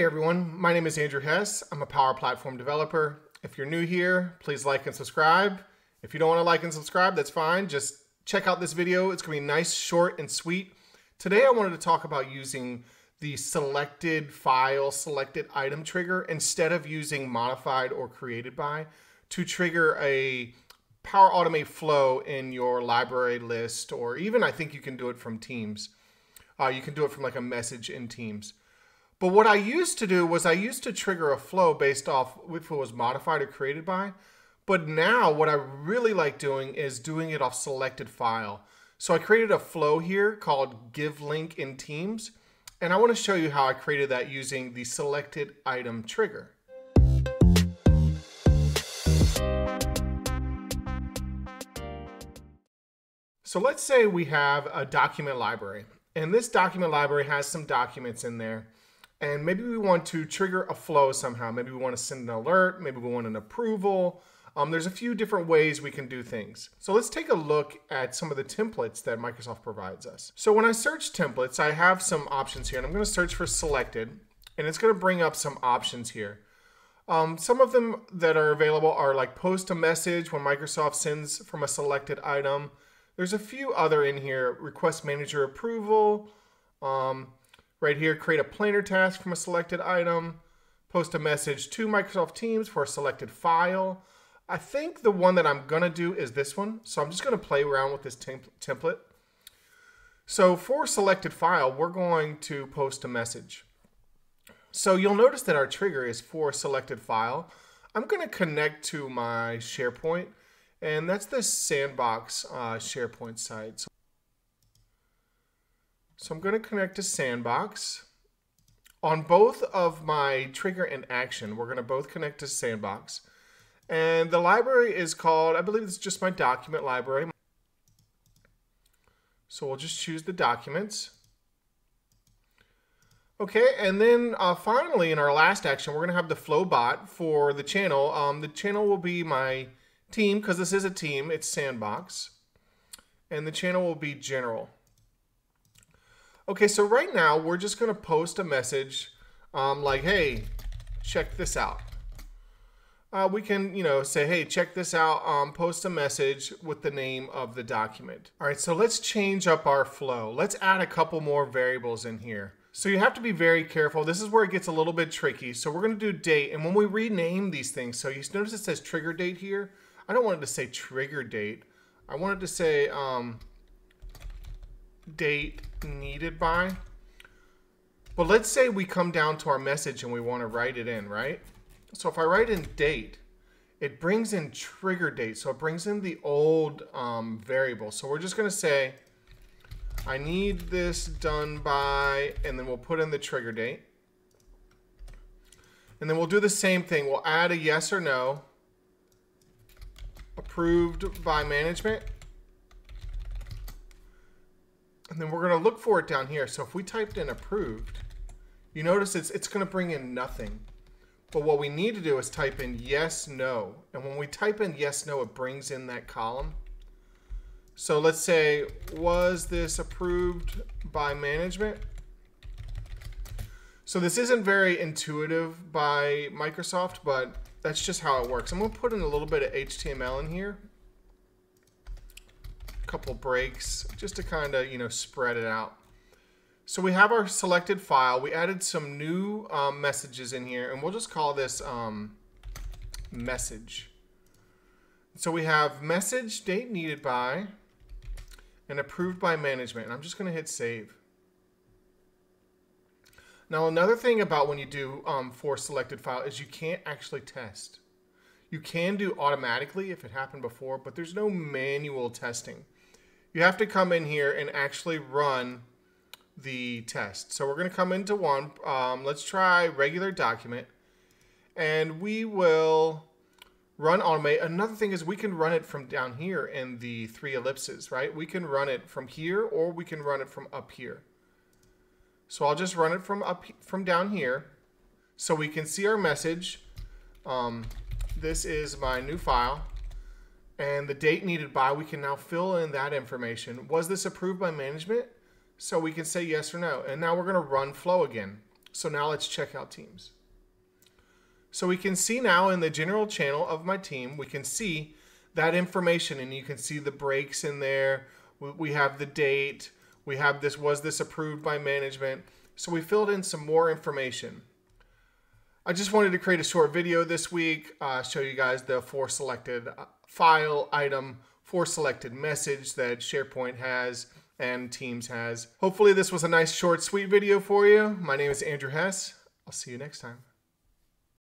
Hi everyone, my name is Andrew Hess. I'm a Power Platform developer. If you're new here, please like and subscribe. If you don't want to like and subscribe, that's fine. Just check out this video. It's going to be nice, short, and sweet. Today I wanted to talk about using the selected file, selected item trigger instead of using modified or created by to trigger a Power Automate flow in your library list, or even I think you can do it from Teams. Uh, you can do it from like a message in Teams. But what I used to do was I used to trigger a flow based off if it was modified or created by. But now what I really like doing is doing it off selected file. So I created a flow here called give link in Teams. And I want to show you how I created that using the selected item trigger. So let's say we have a document library and this document library has some documents in there and maybe we want to trigger a flow somehow. Maybe we want to send an alert. Maybe we want an approval. Um, there's a few different ways we can do things. So let's take a look at some of the templates that Microsoft provides us. So when I search templates, I have some options here, and I'm going to search for selected, and it's going to bring up some options here. Um, some of them that are available are like post a message when Microsoft sends from a selected item. There's a few other in here, request manager approval, um, Right here, create a planner task from a selected item, post a message to Microsoft Teams for a selected file. I think the one that I'm going to do is this one. So I'm just going to play around with this template. So for selected file, we're going to post a message. So you'll notice that our trigger is for selected file. I'm going to connect to my SharePoint, and that's the Sandbox uh, SharePoint site. So so I'm going to connect to Sandbox. On both of my trigger and action, we're going to both connect to Sandbox. And the library is called, I believe it's just my document library. So we'll just choose the documents. Okay, and then uh, finally in our last action, we're going to have the flow bot for the channel. Um, the channel will be my team because this is a team. It's Sandbox. And the channel will be general. Okay, so right now we're just to post a message um, like, hey, check this out. Uh, we can, you know, say, hey, check this out, um, post a message with the name of the document. All right, so let's change up our flow. Let's add a couple more variables in here. So you have to be very careful. This is where it gets a little bit tricky. So we're to do date. And when we rename these things, so you notice it says trigger date here. I don't want it to say trigger date. I want it to say um, date needed by. But let's say we come down to our message and we want to write it in, right? So if I write in date, it brings in trigger date. So it brings in the old um, variable. So we're just going to say, I need this done by, and then we'll put in the trigger date. And then we'll do the same thing. We'll add a yes or no. Approved by management. And then we're going to look for it down here. So if we typed in approved, you notice it's, it's going to bring in nothing. But what we need to do is type in yes, no. And when we type in yes, no, it brings in that column. So let's say, was this approved by management? So this isn't very intuitive by Microsoft, but that's just how it works. I'm going to put in a little bit of HTML in here couple breaks just to kind of, you know, spread it out. So we have our selected file. We added some new um, messages in here, and we'll just call this um, message. So we have message date needed by and approved by management. And I'm just going to hit save. Now another thing about when you do um, for selected file is you can't actually test. You can do automatically if it happened before, but there's no manual testing you have to come in here and actually run the test. So we're going to come into one. Um, let's try regular document. And we will run automate. Another thing is we can run it from down here in the three ellipses, right? We can run it from here or we can run it from up here. So I'll just run it from up from down here so we can see our message. Um, this is my new file and the date needed by, we can now fill in that information. Was this approved by management? So we can say yes or no. And now we're going to run flow again. So now let's check out Teams. So we can see now in the general channel of my team, we can see that information and you can see the breaks in there. We have the date. We have this, was this approved by management? So we filled in some more information. I just wanted to create a short video this week, uh, show you guys the for selected uh, file item, for selected message that SharePoint has and Teams has. Hopefully this was a nice short sweet video for you. My name is Andrew Hess. I'll see you next time.